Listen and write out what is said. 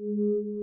Mm-hmm.